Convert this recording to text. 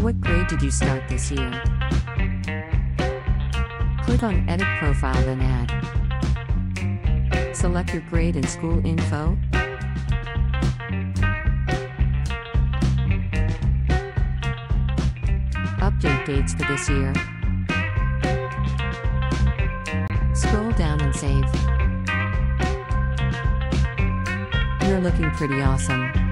What grade did you start this year? Click on Edit Profile then Add. Select your grade and school info. Update dates for this year. Scroll down and save. You're looking pretty awesome.